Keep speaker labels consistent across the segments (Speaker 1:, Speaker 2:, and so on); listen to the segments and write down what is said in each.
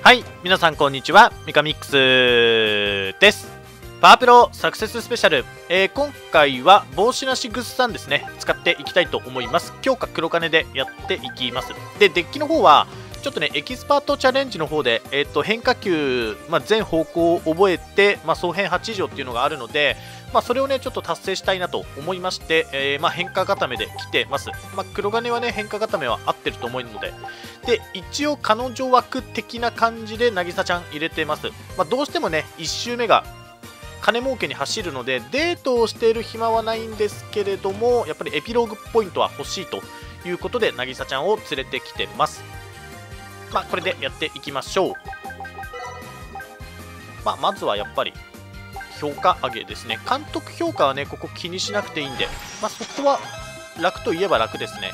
Speaker 1: はい、皆さんこんにちは、ミカミックスです。パワープロサクセススペシャル、えー今回は帽子なしグッサンですね、使っていきたいと思います。強化黒金でやっていきます。で、デッキの方は、ちょっとね、エキスパートチャレンジの方で、えっ、と、変化球、まあ、全方向を覚えて、まあ、総変8以上っていうのがあるので、まあ、それをね、ちょっと達成したいなと思いまして、えーまあ、変化固めで来てます。まあ、黒金はね、変化固めは合ってると思うので、で一応彼女枠的な感じで渚ちゃん入れてます、ま、どうしてもね1周目が金儲けに走るのでデートをしている暇はないんですけれどもやっぱりエピローグポイントは欲しいということで渚ちゃんを連れてきてます。まあこれでやっていきましょう。まあまずはやっぱり評価上げですね。監督評価はねここ気にしなくていいんで。まあそこは楽といえば楽ですね。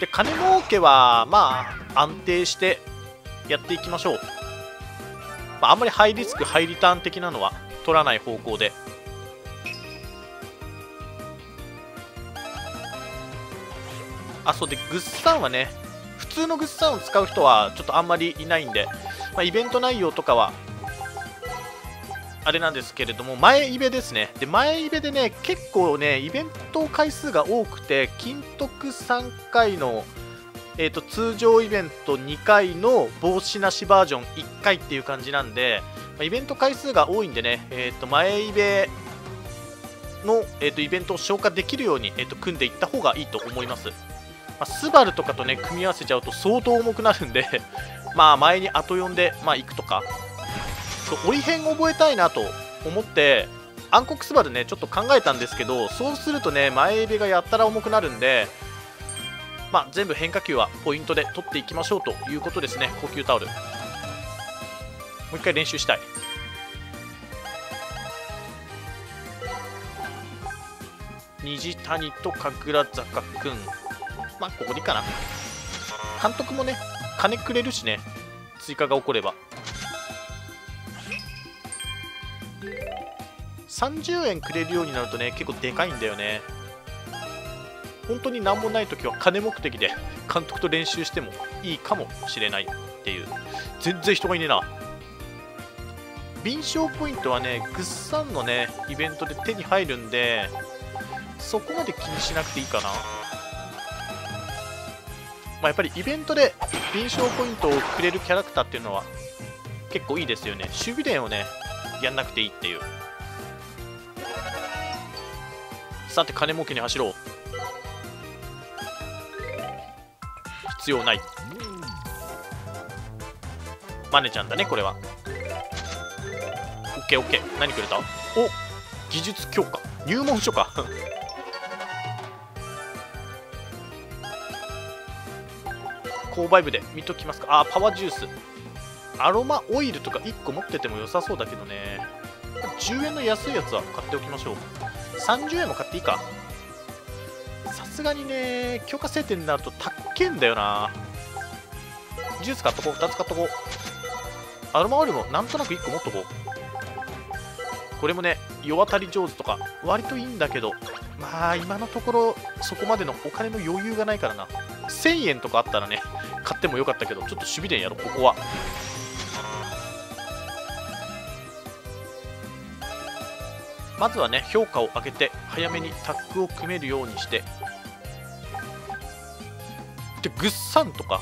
Speaker 1: で金儲けはまあ安定してやっていきましょう、まあ、あんまりハイリスクハイリターン的なのは取らない方向で。あそうでグッサンはね通のグッサンを使う人はちょっとあんまりいないんで、まあ、イベント内容とかはあれなんですけれども、前イベですね。で、前イベでね、結構ね、イベント回数が多くて、金徳3回の、えー、と通常イベント2回の帽子なしバージョン1回っていう感じなんで、まイベント回数が多いんでね、えー、と前イベの、えー、とイベントを消化できるように、えー、と組んでいった方がいいと思います。まあ、スバルとかとね、組み合わせちゃうと相当重くなるんで、まあ前に後呼んで、まあ、行くとか、そう折り辺覚えたいなと思って暗黒スバルねちょっと考えたんですけどそうするとね前エビがやったら重くなるんでまあ全部変化球はポイントで取っていきましょうということですね高級タオル。もう一回練習したい。虹谷と神楽坂くん。まあここでいいかな。監督もね金くれるしね。追加が起これば。30円くれるようになるとね結構でかいんだよね。本当に何もない時は金目的で監督と練習してもいいかもしれないっていう。全然人がいねえな。敏捷ポイントはねグッサンのねイベントで手に入るんでそこまで気にしなくていいかな。まあやっぱりイベントで敏捷ポイントをくれるキャラクターっていうのは結構いいですよね。守備連をねやんなくていいっていう。さて金儲けに走ろう。必要ない。マネちゃんだねこれは。オッケーオッケー。何くれた？お技術強化。入門書か。購買部で見ときますか？あパワージュース。アロマオイルとか1個持ってても良さそうだけどね。10円の安いやつは買っておきましょう。30円も買っていいか。さすがにね強化制定になるとたっけんだよな。ジュース買っとこう。2つ買っとこう。アロマオイルもなんとなく1個持っとこう。これもね世渡り上手とか割といいんだけど。まあ今のところそこまでのお金の余裕がないからな。1000円とかあったらね買ってもよかったけどちょっと守備伝やろここは。まずはね評価を上げて早めにタッグを組めるようにして。でグッサンとか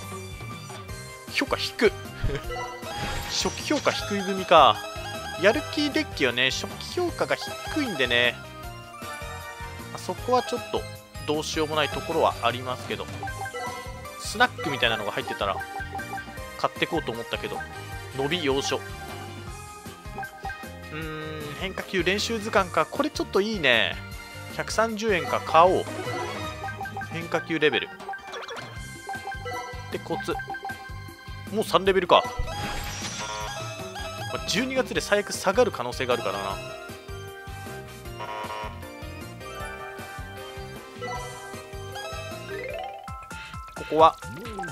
Speaker 1: 評価低く。初期評価低い組か。やる気デッキはね初期評価が低いんでね。そこはちょっとどうしようもないところはありますけど。スナックみたいなのが入ってたら買ってこうと思ったけど伸び要所。うーん変化球練習図鑑か。これちょっといいね。130円か買おう。変化球レベル。でコツ。もう3レベルか、12月で最悪下がる可能性があるからな。ここは。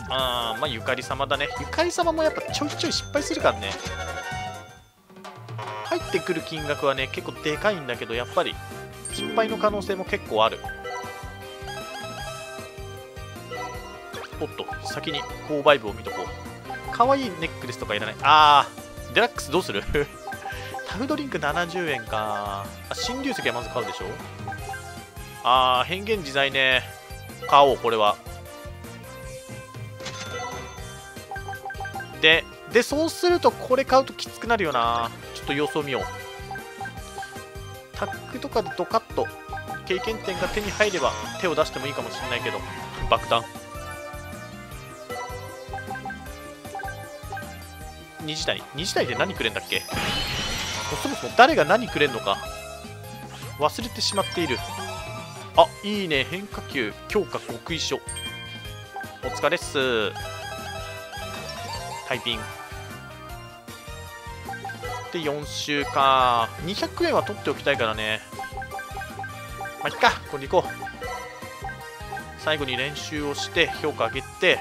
Speaker 1: あーまあゆかり様だね。ゆかり様もやっぱちょいちょい失敗するからね。入ってくる金額はね結構でかいんだけどやっぱり失敗の可能性も結構ある。おっと先に購買部を見とこう。可愛いネックレスとかいらない。あーデラックスどうする？タフドリンク70円か。あ新流石はまず買うでしょ？あー変幻自在ね。買おうこれは。ででそうするとこれ買うときつくなるよな。ちょっと様子を見よう。タックとかでドカッと経験点が手に入れば手を出してもいいかもしれないけど爆弾。虹谷虹谷で何くれんだっけ？もそもそも誰が何くれんのか忘れてしまっている。あいいね。変化球。強化極意書。お疲れっす。タイピンで4週か200円は取っておきたいからね。まあいっか。これでいこう。最後に練習をして評価上げて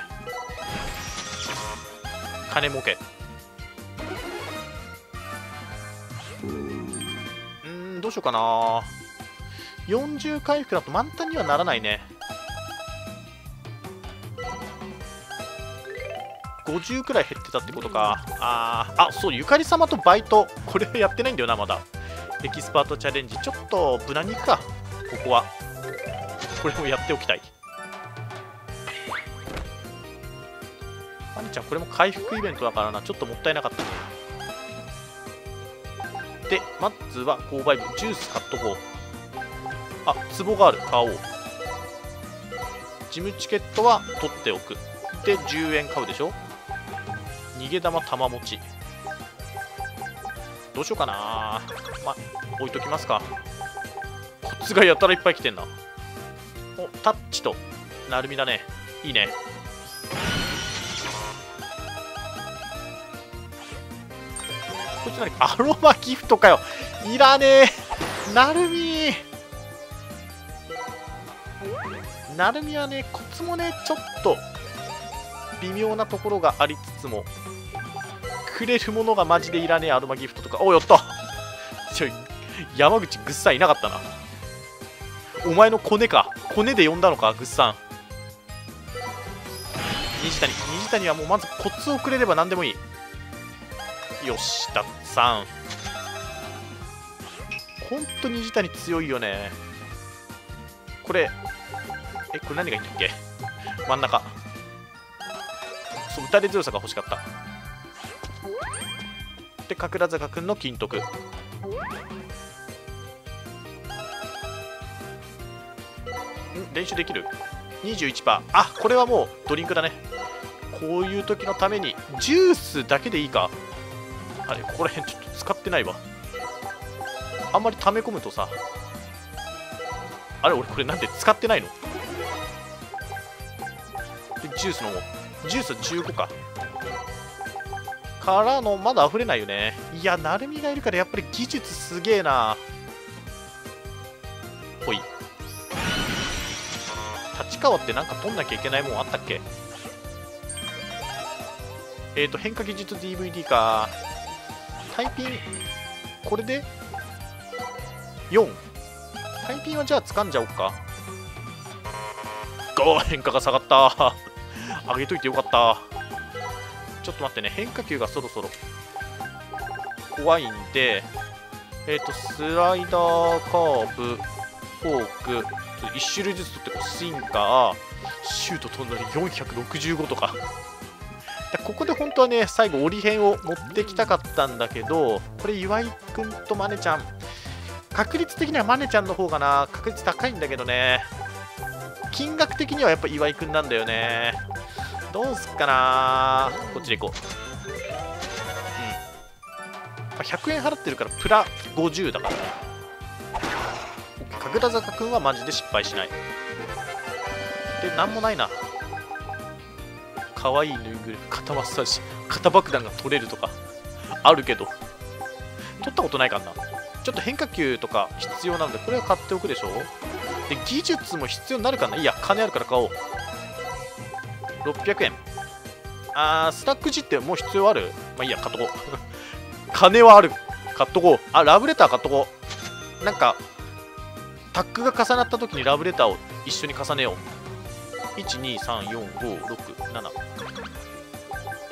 Speaker 1: 金儲け。うんどうしようかな。40回復だと満タンにはならないね。50くらい減ってたってことか。あー。あそうゆかり様とバイト。これやってないんだよなまだ。エキスパートチャレンジ。ちょっと無難にいくか。ここは。これもやっておきたい。マニちゃんこれも回復イベントだからな。ちょっともったいなかったでまずは購買部。ジュース買っとこう。あ壺がある。買おう。ジムチケットは取っておく。で10円買うでしょ。逃げ玉玉持ち。どうしようかな。まあ置いときますか。コツがやたらいっぱい来てんな。おタッチとなるみだね。いいね。こいつ何アロマギフトかよ。いらねえ。なるみなるみはねコツもねちょっと微妙なところがありつつも。くれるものがマジでいらねえアロマギフトとか。おおやった。ちょ山口ぐっさんいなかったな。お前のコネか。コネで呼んだのかぐっさん。虹谷。虹谷はもうまずコツをくれれば何でもいい。よしたさん。本当に虹谷強いよね。これえこれ何がいいんだっけ？真ん中。そう打たれ強さが欲しかった。で神楽坂くんの金徳。ん？練習できる？21%あこれはもうドリンクだね。こういう時のためにジュースだけでいいか？あれここら辺ちょっと使ってないわ。あんまり溜め込むとさ。あれ俺これなんで使ってないの？でジュース飲もう。ジュース15か。からのまだ溢れないよね。いや成海がいるからやっぱり技術すげえな。ほい。立川ってなんか取んなきゃいけないもんあったっけ？えっ、ー、と変化技術 DVD かタイピンこれで？4タイピンはじゃあ掴んじゃおうか。ゴー変化が下がった。上げといてよかったちょっと待ってね変化球がそろそろ。怖いんでえっ、ー、とスライダーカーブフォーク1種類ずつ取ってこうスインカーシュート飛んだり465とか。ここで本当はね最後折り辺を持ってきたかったんだけどこれ岩井君とマネちゃん。確率的にはマネちゃんの方がな確率高いんだけどね。金額的にはやっぱ岩井君なんだよね。どうすっかな。こっちで行こう。うん。100円払ってるからプラ50だから。神楽坂君はマジで失敗しない。でなんもないな。可愛いぬいぐるみ肩マッサージ肩爆弾が取れるとかあるけど。取ったことないかな。ちょっと変化球とか必要なのでこれは買っておくでしょ。で技術も必要になるかな。いや金あるから買おう。600円。あースタック G ってもう必要ある？まあいいや買っとこう。金はある。買っとこう。あラブレター買っとこう。なんかタックが重なった時にラブレターを一緒に重ねよう。1234567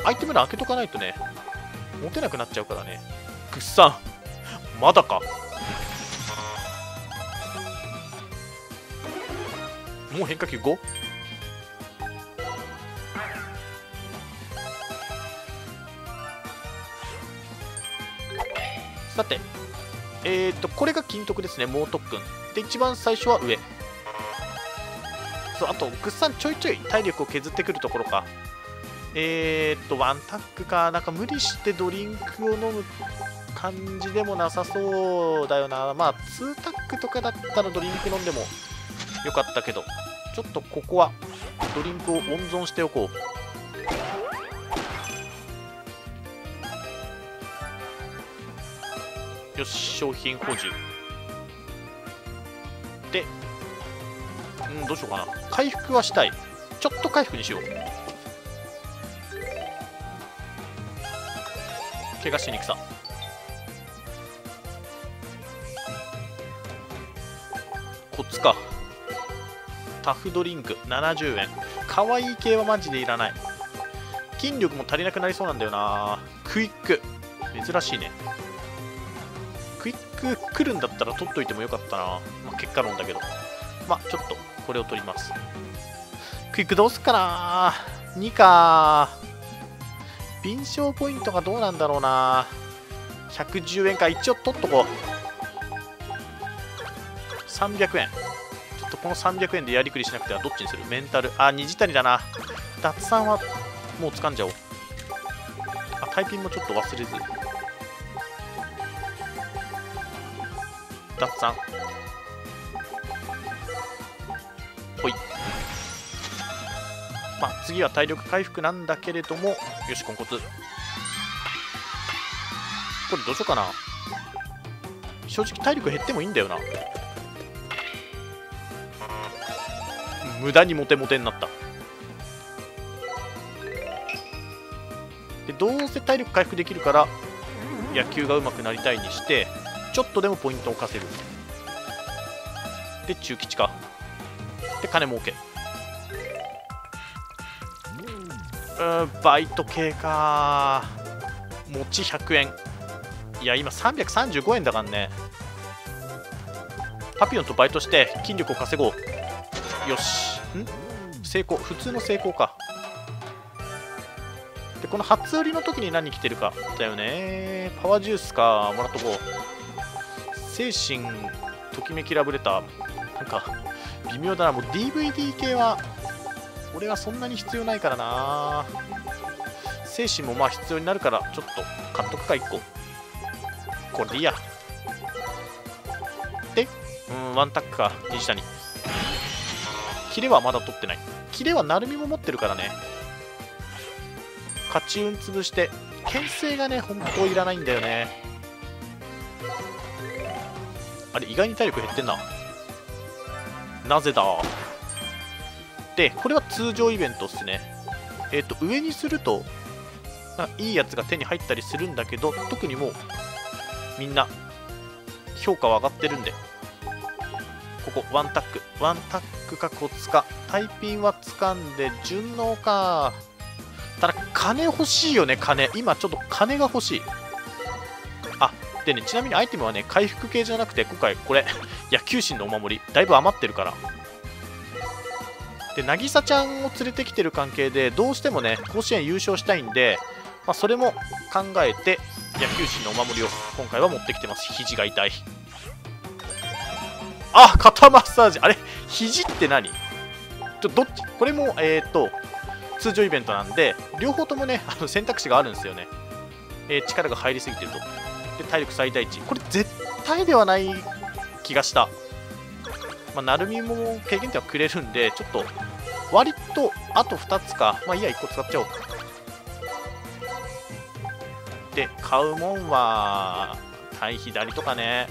Speaker 1: アイテム欄開けとかないとね持てなくなっちゃうからね。ぐっさん。まだか。もう変化球 5? さてえっ、ー、とこれが金徳ですね猛特訓。で一番最初は上。そうあとぐっさんちょいちょい体力を削ってくるところか。えー、っとワンタックか。なんか無理してドリンクを飲む感じでもなさそうだよな。まあ2タックとかだったらドリンク飲んでもよかったけど。ちょっとここはドリンクを温存しておこう。商品補充。でうんどうしようかな。回復はしたい。ちょっと回復にしよう。怪我しにくさこっちか。タフドリンク70円。可愛い系はマジでいらない。筋力も足りなくなりそうなんだよな。クイック。珍しいね。来るんだったら取っといてもよかったな、まあ、結果論だけど。まあちょっとこれを取ります。クイックどうすっかな。2か。臨床ポイントがどうなんだろうな。110円か。一応取っとこう。300円。ちょっとこの300円でやりくりしなくてはどっちにする？メンタル。あ虹谷だな。脱散はもう掴んじゃおう。あタイピンもちょっと忘れず。脱散ほい。まあ次は体力回復なんだけれどもよしコンコツ。これどうしようかな。正直体力減ってもいいんだよな。無駄にモテモテになった。でどうせ体力回復できるから野球が上手くなりたいにしてちょっとでもポイントを稼ぐ。で中吉か。で金儲け。うんバイト系か。餅100円。いや今335円だからね。パピオンとバイトして筋力を稼ごう。よし。ん？成功。普通の成功か。でこの初売りの時に何着てるか。だよね。パワージュースか。もらっとこう。精神ときめきラブレターなんか微妙だな。もう DVD 系は俺はそんなに必要ないからな。精神もまあ必要になるからちょっと買っとくか1個。これでいいや。でうんワンタックか西谷キレはまだ取ってない。キレは成海も持ってるからね。勝ち運潰して牽制がね本当いらないんだよね。あれ意外に体力減ってんな。なぜだ。でこれは通常イベントっすね。えっ、ー、と上にするといいやつが手に入ったりするんだけど特にもうみんな評価は上がってるんで。ここワンタック。ワンタックかコツかタイピンは掴んで順応か。ただ金欲しいよね金。今ちょっと金が欲しい。でね、ちなみにアイテムはね、回復系じゃなくて、今回これ、野球神のお守り、だいぶ余ってるから。で、渚ちゃんを連れてきてる関係で、どうしてもね、甲子園優勝したいんで、まあ、それも考えて、野球神のお守りを今回は持ってきてます。肘が痛い。あ、肩マッサージ。あれ肘って何？ちょどっち？これも、えっ、ー、と、通常イベントなんで、両方ともね、あの選択肢があるんですよね。えー、力が入りすぎてると。で体力最大値これ絶対ではない気がしたまあ、なるみも経験点はくれるんで、ちょっと、割と、あと2つか。まあいいや、1個使っちゃおう。で、買うもんは、対左とかね。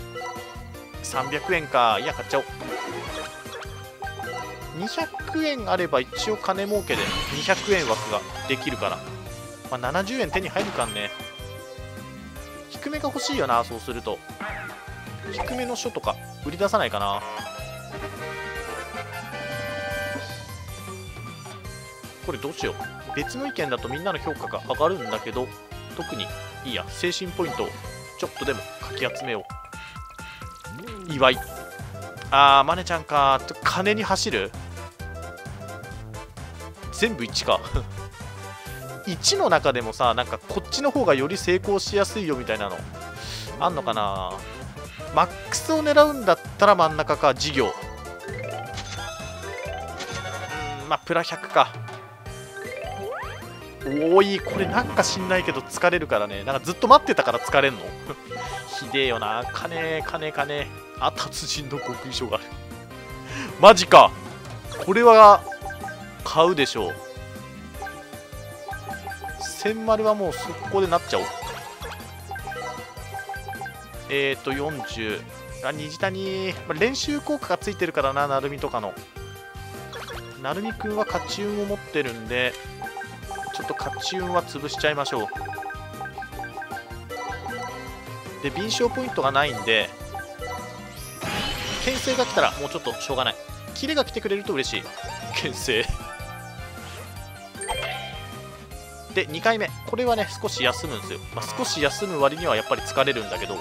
Speaker 1: 300円か。いや、買っちゃおう。200円あれば一応金儲けで200円枠ができるから。まあ、70円手に入るかんね。低めが欲しいよなそうすると。低めの書とか売り出さないかな。これどうしよう。別の意見だとみんなの評価が上がるんだけど特にいいや精神ポイントをちょっとでもかき集めよう。祝い。あーマネちゃんか金に走る？全部1か。1の中でもさなんかこっちの方がより成功しやすいよみたいなのあんのかな？マックスを狙うんだったら真ん中か事業。うんまあプラ100か。おい。これなんか知んないけど疲れるからね。なんかずっと待ってたから疲れんの？ひでえよな。金金金。あ達人の極意書がある。マジか。これは買うでしょう。千丸はもう速攻でなっちゃおう。えっ、ー、と40あ虹谷、まあ、練習効果がついてるからな成海とかの。成海くんは勝ち運を持ってるんでちょっと勝ち運は潰しちゃいましょう。で敏捷ポイントがないんで牽制が来たらもうちょっとしょうがない。キレが来てくれると嬉しい。牽制。で2回目。これはね少し休むんですよ、まあ、少し休む割にはやっぱり疲れるんだけど。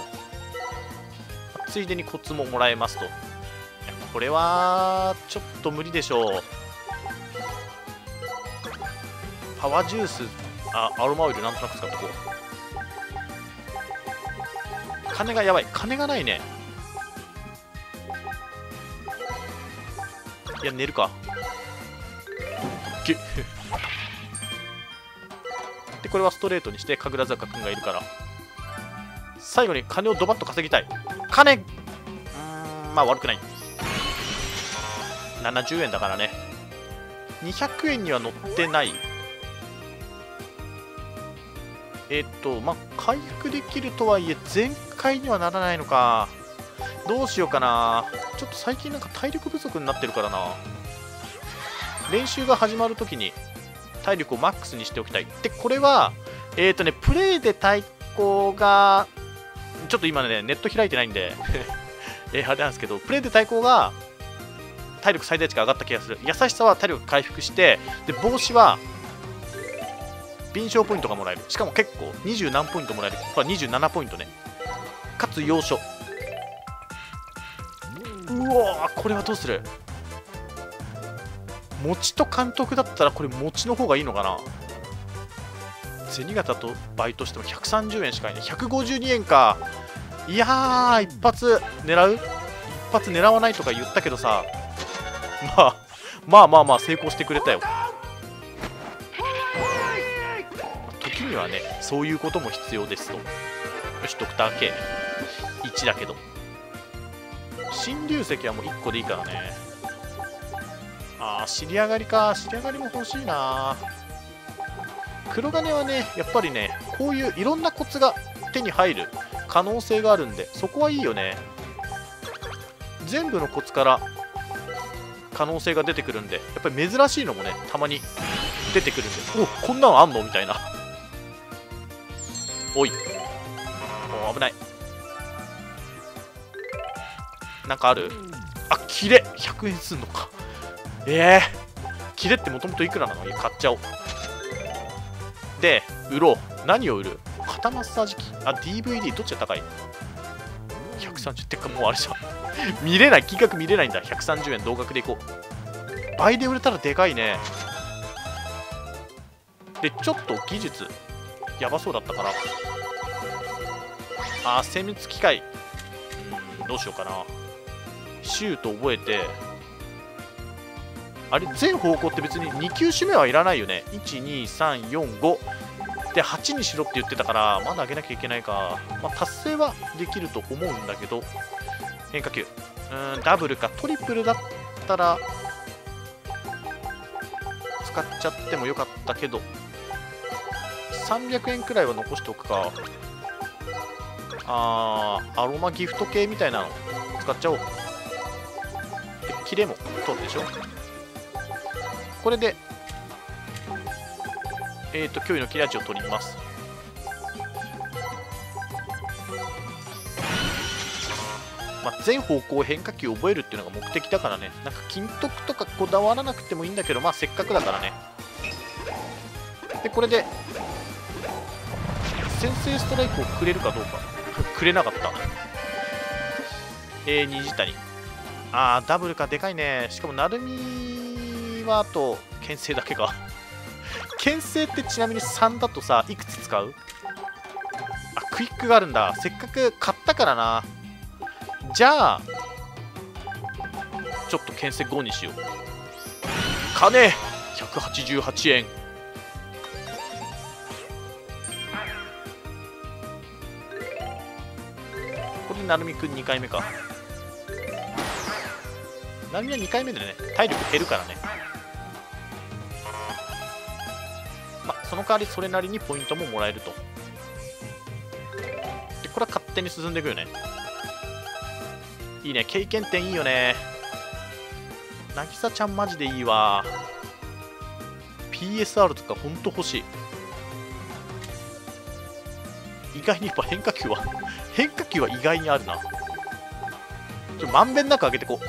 Speaker 1: ついでにコツももらえますと。これはちょっと無理でしょう。パワージュース。あアロマオイルなんとなく使っとこう。金がやばい。金がないね。いや寝るか。でこれはストレートにして神楽坂君がいるから最後に金をドバッと稼ぎたい金うんまあ悪くない70円だからね200円には乗ってないえっと、まあ、回復できるとはいえ、全開にはならないのか。どうしようかな。ちょっと最近なんか体力不足になってるからな。練習が始まるときに体力をマックスにしておきたい。で、これは、えっ、ー、とね、プレイで対抗が、ちょっと今ね、ネット開いてないんで えあれなんですけど、プレイで対抗が、体力最大値が上がった気がする。優しさは体力回復して、で、帽子は、敏捷ポイントがもらえる。しかも結構20何ポイントもらえる。これは27ポイントね。かつ要所。うわこれはどうする？餅と監督だったらこれ餅の方がいいのかな？銭形とバイトしても130円しかいない。152円か。いやー一発狙う？一発狙わないとか言ったけどさ。まあまあまあまあ成功してくれたよ。時にはねそういうことも必要ですと。よしドクター K1 だけど。新流石はもう1個でいいからね。ああ尻上がりか。尻上がりも欲しいな。黒金はねやっぱりねこういういろんなコツが手に入る可能性があるんでそこはいいよね。全部のコツから可能性が出てくるんでやっぱり珍しいのもねたまに出てくるんでおこんなのあんのみたいな。おい。お危ない。なんかある？あキレ100円すんのかええー、キレってもともといくらなの？買っちゃおう。で売ろう。何を売る？肩マッサージ機。あ DVD どっちが高い？130ってかもうあれじゃん。見れない。金額見れないんだ。130円。同額でいこう。倍で売れたらでかいね。でちょっと技術。やばそうだったから。あ精密機械。うんどうしようかな。シュート覚えて。あれ全方向って別に2球種目はいらないよね。12345で8にしろって言ってたからまだ上げなきゃいけないか、まあ、達成はできると思うんだけど。変化球。うんダブルかトリプルだったら使っちゃってもよかったけど。300円くらいは残しておくか。あーアロマギフト系みたいなの使っちゃおう。でキレも取るでしょ。これでえっ、ー、と脅威の切れ味を取ります。まあ、全方向変化球を覚えるっていうのが目的だからね。なんか金徳とかこだわらなくてもいいんだけどまあせっかくだからね。でこれで先制ストライクをくれるかどうか。くれなかった。えー、虹谷あーダブルか。でかいね。しかも成海はあと牽制だけか 牽制ってちなみに3だとさいくつ使う？あクイックがあるんだ。せっかく買ったからな。じゃあちょっと牽制5にしよう。金188円。これ成美くん2回目か。成美は2回目でね。体力減るからね。その代わりそれなりにポイントももらえると。でこれは勝手に進んでいくよね。いいね。経験点いいよね。渚ちゃんマジでいいわ。PSR とかほんと欲しい。意外にやっぱ変化球は 変化球は意外にあるな。ちょまんべんなく上げてこう。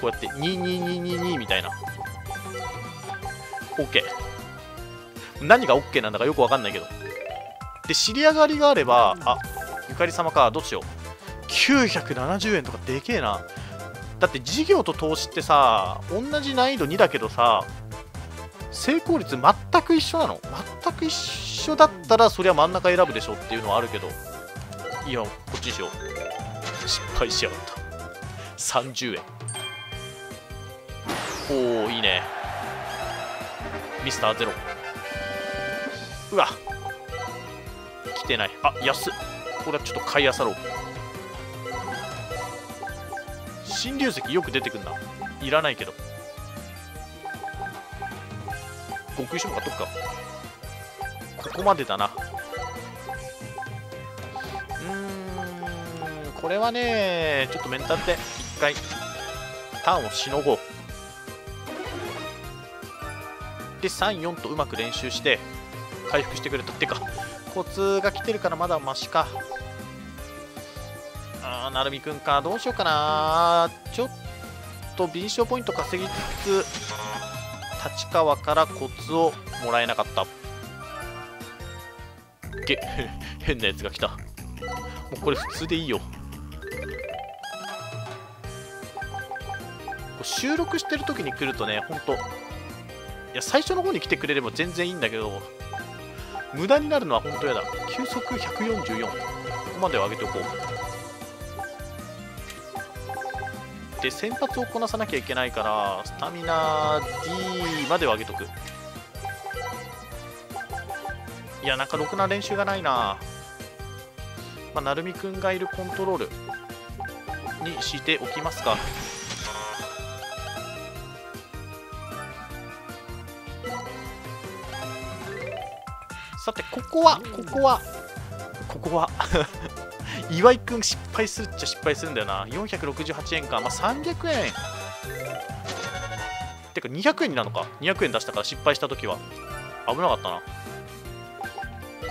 Speaker 1: こうやって22222みたいな。OK 何が OK なんだかよくわかんないけど。で尻上がりがあればあゆかり様かどうしよう。970円とかでけえな。だって事業と投資ってさ同じ難易度2だけどさ成功率全く一緒なの。全く一緒だったらそりゃ真ん中選ぶでしょっていうのはあるけど。いやこっちにしよう。失敗しやがった。30円。おおいいね。ミスターゼロ。うわ。来てない。あ安っ。これはちょっと買いあさろう。新流石よく出てくんな。いらないけど。極意書も買っとくか。ここまでだな。うーん。これはねちょっとメンタルで一回ターンをしのごう。で34とうまく練習して回復してくれた。ってかコツが来てるからまだマシか。あーなるみくんか。どうしようかな。ちょっと敏捷ポイント稼ぎつつ立川からコツをもらえなかった。げ 変なやつが来た。もうこれ普通でいいよ。収録してる時に来るとねほんと。いや最初の方に来てくれれば全然いいんだけど無駄になるのは本当嫌だ。球速144ここまでは上げておこう。で先発をこなさなきゃいけないからスタミナ D までは上げとく。いやなんかろくな練習がないな。まあ、成美くんがいるコントロールにしておきますか。ここはここは。ここは。岩井くん失敗するっちゃ失敗するんだよな。468円か。まあ300円。てか200円になるのか。200円出したから失敗した時は。危なかったな。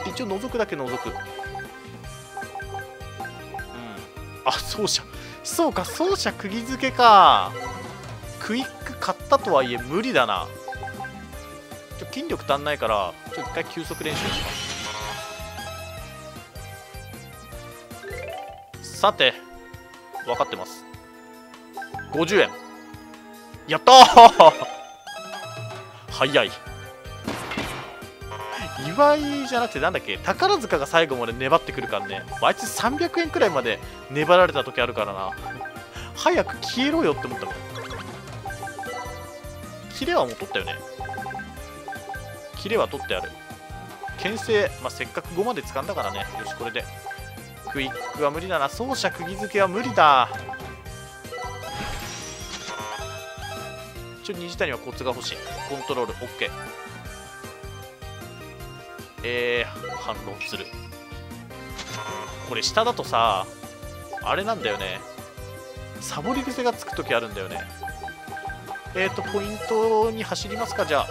Speaker 1: 一応覗くだけ覗く。うん。あ走者そうか走者釘付けか。クイック買ったとはいえ無理だな。ちょ筋力足んないからちょっと一回休息練習しますさて分かってます。50円。やったー！早い。岩井じゃなくてなんだっけ？宝塚が最後まで粘ってくるからね。あいつ300円くらいまで粘られた時あるからな。早く消えろよって思ったもん。キレはもう取ったよね。キレは取ってある。牽制、まあ、せっかく5まで掴んだからね。よしこれで。クイックは無理だな。走者釘付けは無理だ。ちょ虹谷はコツが欲しい。コントロール OK えー、反論する。これ下だとさあれなんだよね。サボり癖がつく時あるんだよね。えっ、ー、とポイントに走りますか？じゃあ。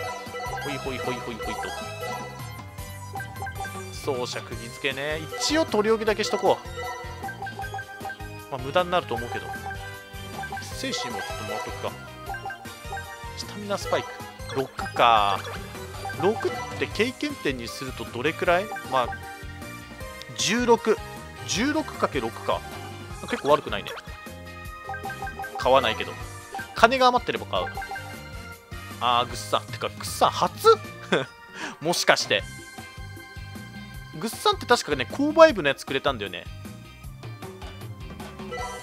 Speaker 1: ほいほいほいほいほいと。走者釘付けね。一応取り置きだけしとこう。まあ無駄になると思うけど。精神もちょっともらっとくか。スタミナスパイク。6か。6って経験点にするとどれくらい？まあ 1616×6 か結構悪くないね。買わないけど。金が余ってれば買う。あーグッサンてかグッサン初？もしかして。グッサンって確かね購買部のやつくれたんだよね。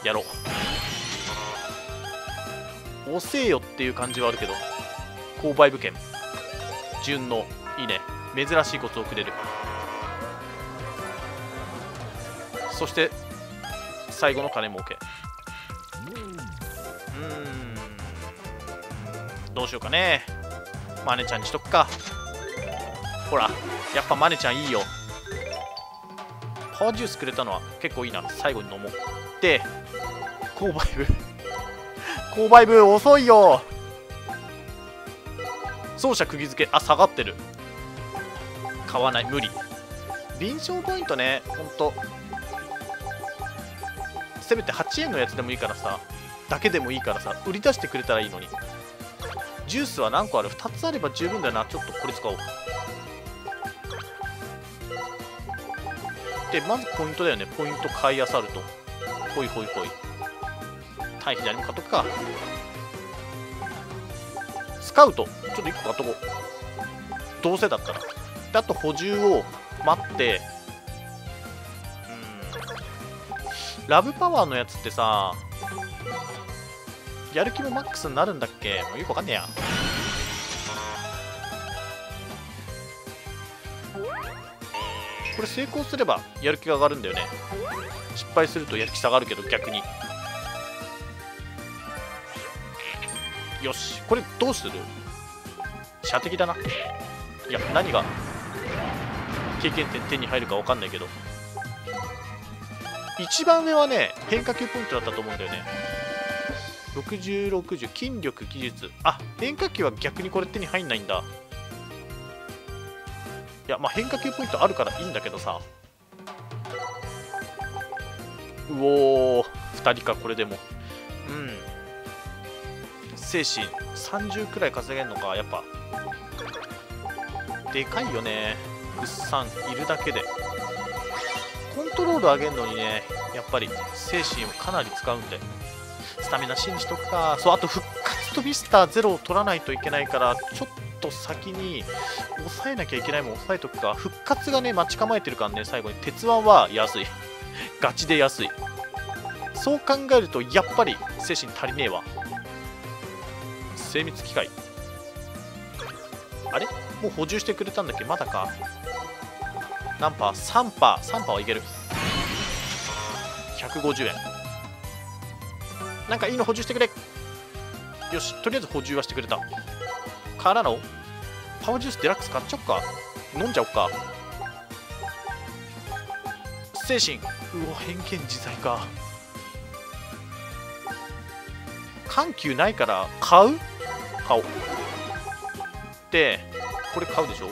Speaker 1: やろう。遅えよっていう感じはあるけど購買部券。順のいいね。珍しいコツをくれる。そして最後の金儲け。うん。どうしようかね。マネちゃんにしとくか。ほらやっぱマネちゃんいいよ。パワージュースくれたのは結構いいな。最後に飲もう。で購買部。購買部遅いよ。走者釘付け。あ下がってる。買わない。無理。臨床ポイントね。ほんと。せめて8円のやつでもいいからさ。だけでもいいからさ。売り出してくれたらいいのに。ジュースは何個ある ?2 つあれば十分だよな。ちょっとこれ使おうでまずポイントだよね。ポイント買いあさると。ほいほいほい。対左も買っとくか。スカウトちょっと1個買っとこう。どうせだったら。であと補充を待って。うん。ラブパワーのやつってさやる気もマックスになるんだっけ？もうよくわかんねえや。これ成功すればやる気が上がるんだよね。失敗するとやる気下がるけど逆に。よしこれどうする？射的だな。いや何が？経験点手に入るか分かんないけど。一番上はね変化球ポイントだったと思うんだよね。6060筋力技術。あ変化球は逆にこれ手に入んないんだ。やまあ変化球ポイントあるからいいんだけどさ。うおー。2人かこれでも。うん。精神。30くらい稼げるのか。やっぱ。でかいよね。ぐっさん。いるだけで。コントロール上げるのにね。やっぱり。精神をかなり使うんで。スタミナ信じとくか。そうあと復活とビスターゼロを取らないといけないからちょっとと先に抑えなきゃいけないもん抑えとくか。復活がね待ち構えてるからね最後に。鉄腕は安い。ガチで安い。そう考えるとやっぱり精神足りねえわ。精密機械。あれ？もう補充してくれたんだっけ？まだか。何パ？ー ?3 パ？ー3パーはいける。150円。なんかいいの補充してくれ。よしとりあえず補充はしてくれた。からのパワージュースデラックス買っちゃおっか。飲んじゃおっか。精神。うわ偏見自在か。緩急ないから買う？買おう。でこれ買うでしょ？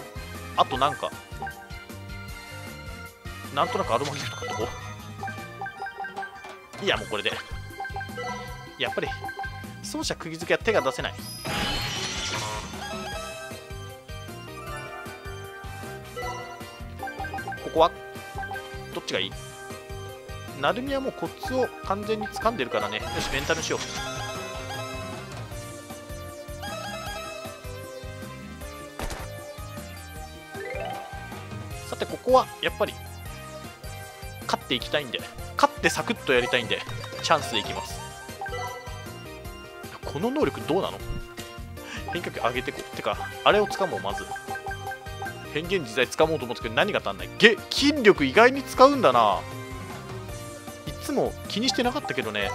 Speaker 1: あとなんかなんとなくアロマギフト買っとこう。いやもうこれで。やっぱり奏者釘付けは手が出せない。こはどっちがいい？なるみはもうコツを完全に掴んでるからね。よしメンタルしよう。さてここはやっぱり勝っていきたいんで勝ってサクッとやりたいんでチャンスでいきます。この能力どうなの？変化球上げてこう。てかあれを掴もうまず。変幻自在掴もうと思ったけど何が足んない。げ筋力意外に使うんだな。いつも気にしてなかったけどね。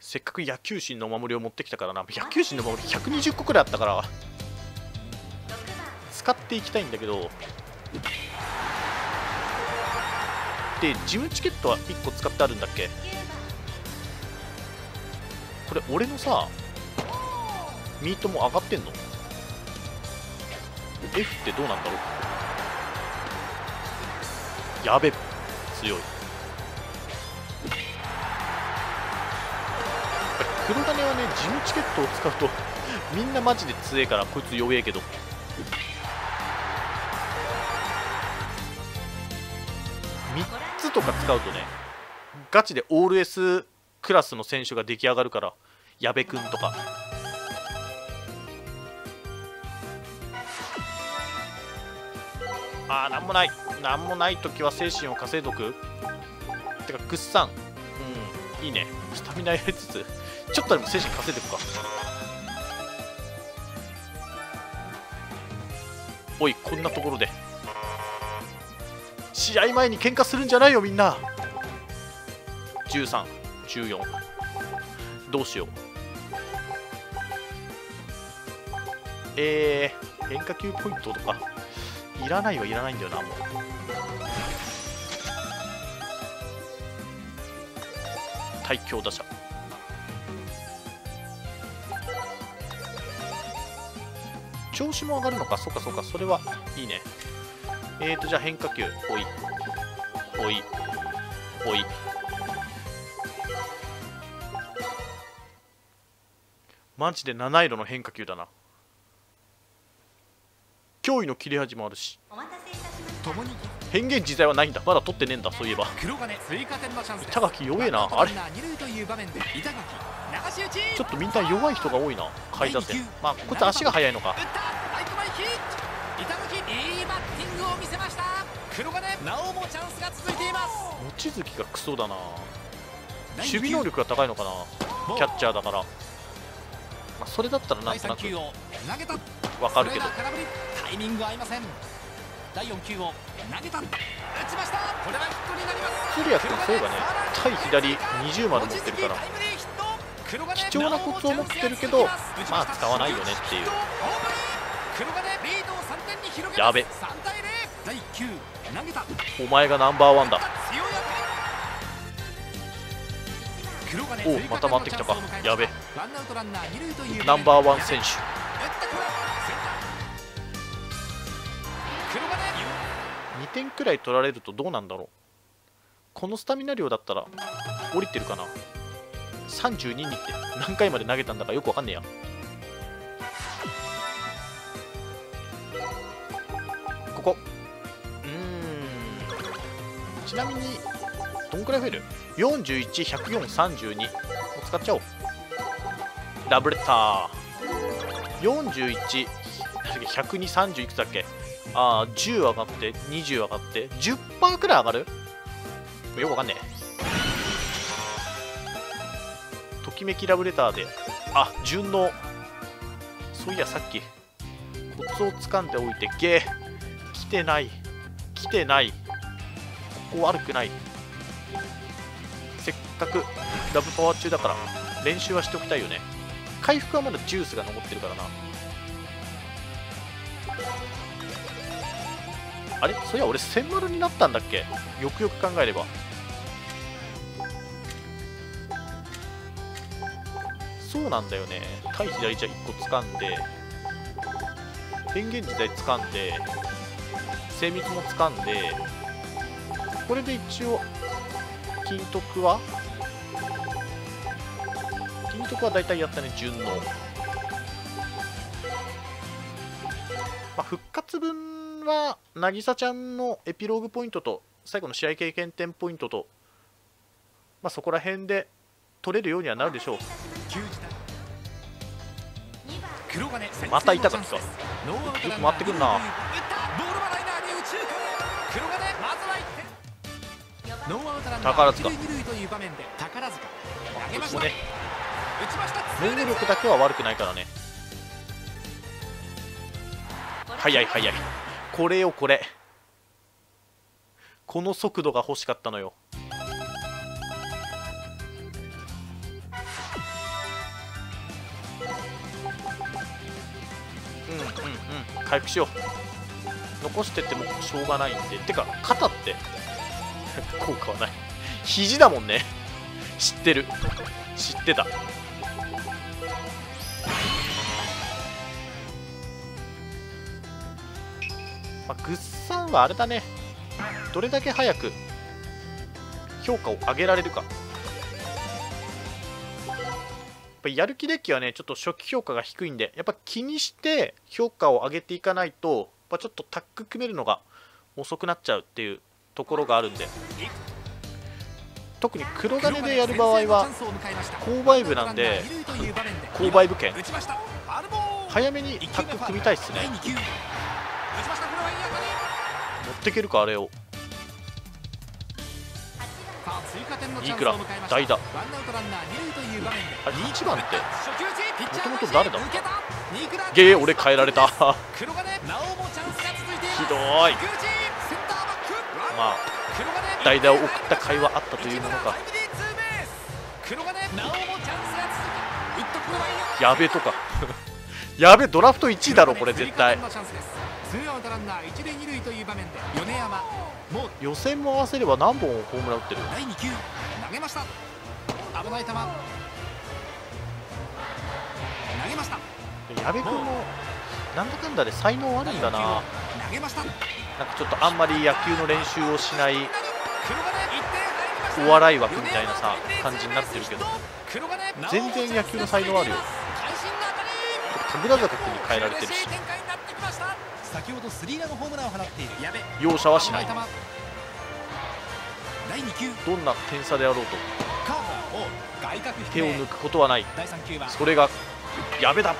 Speaker 1: せっかく野球心のお守りを持ってきたからな。野球心のお守り120個くらいあったから。使っていきたいんだけど。でジムチケットは1個使ってあるんだっけ？これ俺のさミートも上がってんの？F ってどうなんだろう？やべ強い。黒金はねジムチケットを使うと みんなマジで強えからこいつ弱えけど。3つとか使うとねガチでオール S クラスの選手が出来上がるから矢部君とか。あーなんもない。なんもない時は精神を稼いどく。てかグッサンうん。いいね。スタミナやりつつ。ちょっとでも精神稼いでいくか。おいこんなところで。試合前に喧嘩するんじゃないよみんな14どうしよう。えー、変化球ポイントとか。いらないはいらないんだよなもう。対強打者。調子も上がるのか？そっかそっか。それはいいね。えーとじゃあ変化球。おい。おい。おい。マジで七色の変化球だな。驚異の切れ味もあるし。変幻自在はないんだ。まだ取ってねえんだそういえば。
Speaker 2: 黒金追加点のチャンスです。
Speaker 1: 板垣弱えなあれ。
Speaker 2: ち
Speaker 1: ちょっとみんな弱い人が多いな下位打線まあこいつ足が速いのか。
Speaker 2: 打った。ライト前ヒット。板垣いいバッティングを見せました。黒金なおもチャンスが続いています。
Speaker 1: 望月がクソだな。守備能力が高いのかな。キャッチャーだから、まあ、それだったらなん
Speaker 2: 第3
Speaker 1: となくわかるけど。
Speaker 2: タイミング合いません。第4球を投げた。打ちました。これはヒットになります。
Speaker 1: 君そういえばね。対左20まで持ってるから。貴重なコツを持ってるけどまあ使わないよねっていう。やべ。
Speaker 2: 3対0第1球投げた。
Speaker 1: お前がナンバーワンだおまた回ってきたか。やべ。
Speaker 2: ナ
Speaker 1: ンバーワン選手
Speaker 2: 打ったこれセンター黒金
Speaker 1: 2点くらい取られるとどうなんだろう。このスタミナ量だったら降りてるかな。32にって何回まで投げたんだかよくわかんねえや。ここ。うーん。ちなみにくらい増える ?4110432 を使っちゃおう。ラブレター。4110230いくつだっけ？ああ10上がって20上がって10%くらい上がる？よくわかんねえ。ときめきラブレターで。あ順応。そういやさっきコツをつかんでおいてゲー。来てない。来てない。ここ悪くない。くラブパワー中だから練習はしておきたいよね。回復はまだジュースが残ってるからな。あれ？そういや俺千丸になったんだっけ？よくよく考えれば。そうなんだよね。対左じゃ1個掴んで変幻自在掴んで精密も掴んでこれで一応金徳は金徳は大体やったね順応まあ、復活分は渚ちゃんのエピローグポイントと最後の試合経験点ポイントと、まあ、そこら辺で取れるようにはなるでしょう。また板垣か
Speaker 2: よ
Speaker 1: よく回ってくんな。
Speaker 2: ボールはライナーに右中間へ黒金まずは1点ノーアウトランナー
Speaker 1: 宝塚ね能力だけは悪くないからね。速い速いこれよこれ。この速度が欲しかったのよ。うんうんうん。回復しよう。残してってもしょうがないんで。てか肩って。効果はない。肘だもんね。知ってる。知ってたグッサンはあれだね。どれだけ早く評価を上げられるか。やっぱやる気デッキはねちょっと初期評価が低いんでやっぱ気にして評価を上げていかないとやっぱちょっとタッグ組めるのが遅くなっちゃうっていうところがあるんで。特に黒金でやる場合は購買部なんで購買部券。早めにタッグ組みたいっすね。ってけるかあれを。いくら？代打。あれ1番って。もともと誰だ？ゲー俺変えられた。ひどい。まあ代打を送った甲斐はあったというものかやべとか。やべドラフト1位だろこれ絶対予選も合わせれば何本ホームラン打ってる第2球投げました。危ない球。投げました。矢部君もなんだかんだで才能あるんだな。投げました。なんかちょっとあんまり野球の練習をしないお笑い枠みたいなさ感じになってるけど。全然野球の才能あるよ。神楽坂君に変えられてるし先ほどスリーランホームランを放っている。容赦はしない。どんな点差であろうと。手を抜くことはない。それがやべだ。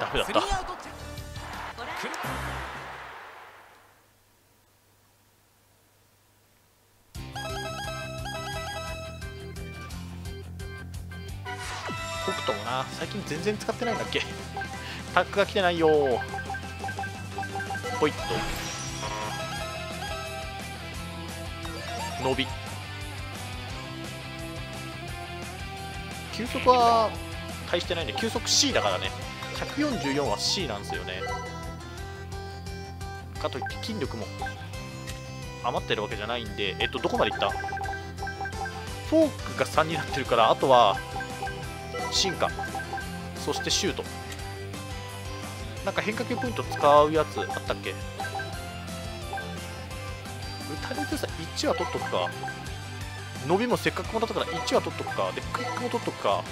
Speaker 1: ダメだった。北斗もな最近全然使ってないんだっけ？タックが来てないよ。ポイッと。伸び。球速は大してないんで球速 C だからね。144は C なんですよね。かといって筋力も余ってるわけじゃないんでえっとどこまでいった？フォークが3になってるからあとは進化そしてシュート。なんか変化球ポイント使うやつあったっけ？打たれてさ1は取っとくか。伸びもせっかくもらったから1は取っとくか。でクイックも取っとくか。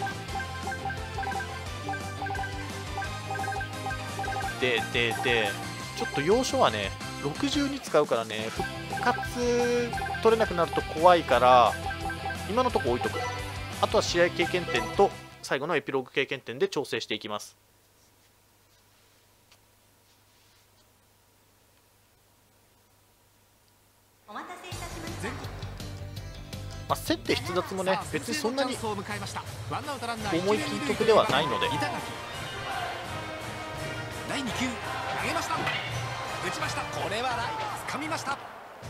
Speaker 1: でででちょっと要所はね60に使うからね復活取れなくなると怖いから今のとこ置いとく。あとは試合経験点と最後のエピローグ経験点で調整していきます。まあ、競って筆奪もね別にそんなに思い切り得ではないので。第2球投げました。打ちました。これはライ掴みました。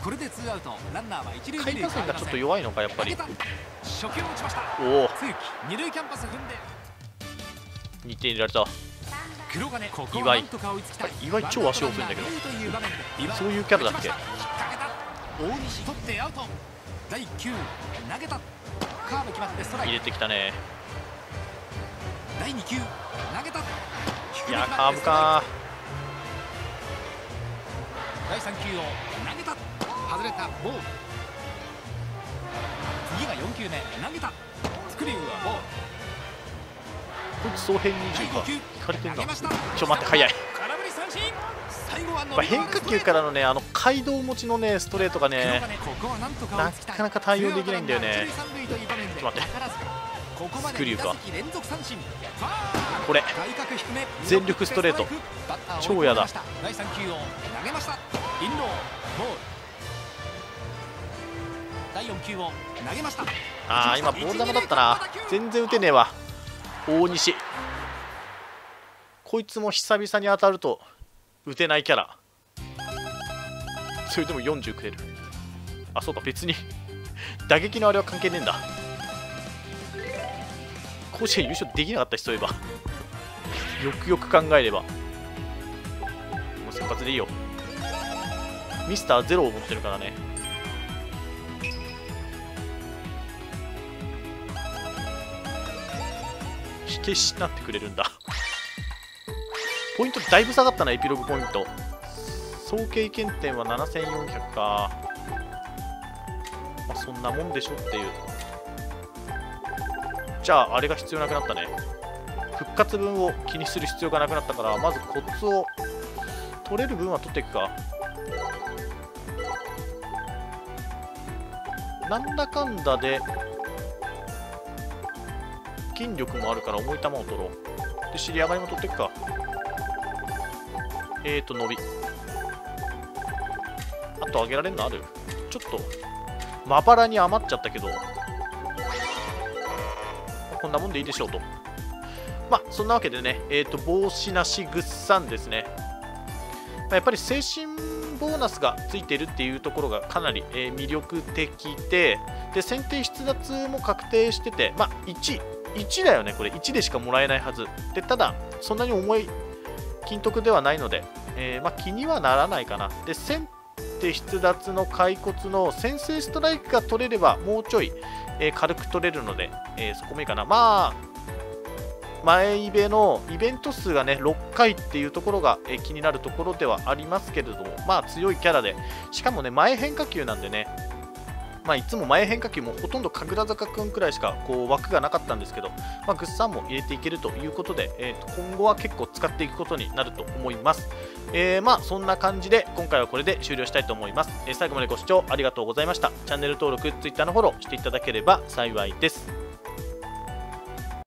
Speaker 1: これでツーアウト。ランナーは一塁下位打線がちょっと弱いのかやっぱり。初球打ちました。おお。二塁キャンパス踏んで。2点入れられた。岩井。岩井超足遅いんだけどそういうキャラだっけ。大西取ってアウト第9投げた。カーブ決まってストライク。入れてきたね。第2球投げた。いやカーブか。第3球を投げた。外れたボール。次が4球目投げた。スクリューはボール。こいつ総変20か。引かれてんなちょ待って早い変化球からのねあの街道持ちのねストレートがねなかなか対応できないんだよね。ちょっと待って。スクリューか。これ。全力ストレート。超やだ。ああ今ボール球だったな。全然打てねえわ。大西。こいつも久々に当たると打てないキャラ。それでも40くれる。あそうか別に。打撃のあれは関係ねえんだ。甲子園優勝できなかった人そういえば。よくよく考えれば。もう先発でいいよ。ミスターゼロを持ってるからね。火消しなってくれるんだ。ポイントだいぶ下がったなエピログポイント。総経験点は7400か。まあそんなもんでしょっていう。じゃああれが必要なくなったね。復活分を気にする必要がなくなったからまずコツを取れる分は取っていくか。なんだかんだで筋力もあるから重い球を取ろう。で尻上がりも取っていくか。えーと伸びあと上げられるのある？ちょっとまばらに余っちゃったけど。こんなもんでいいでしょうと。まあそんなわけでねえっ、ー、と帽子なしぐっさんですね、ま、やっぱり精神ボーナスがついてるっていうところがかなり、え、魅力的でで選定出脱も確定しててまあ1 1だよねこれ。1でしかもらえないはず。でただそんなに重い金徳ではないので、えー、まあ、気にはならないかな。で先手出脱の骸骨の先制ストライクが取れればもうちょい、えー、軽く取れるので、えそこもいいかな。まあ前イベのイベント数がね6回っていうところが、え気になるところではありますけれどもまあ強いキャラで。しかもね前変化球なんでねまあ、いつも前変化球もほとんど神楽坂君くらいしかこう枠がなかったんですけど、まあ、グッサンも入れていけるということで、えー、と今後は結構使っていくことになると思います。えー、まあそんな感じで今回はこれで終了したいと思います。えー、最後までご視聴ありがとうございました。チャンネル登録、Twitter のフォローしていただければ幸いです。